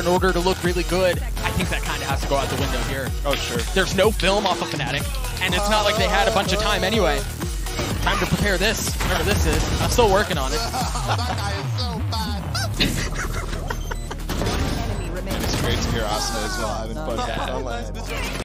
in order to look really good. I think that kind of has to go out the window here. Oh, sure. There's no film off of Fnatic, and it's not like they had a bunch of time anyway. Time to prepare this, whatever this is. I'm still working on it. It's great to hear Asuna as well. I haven't budged Yeah.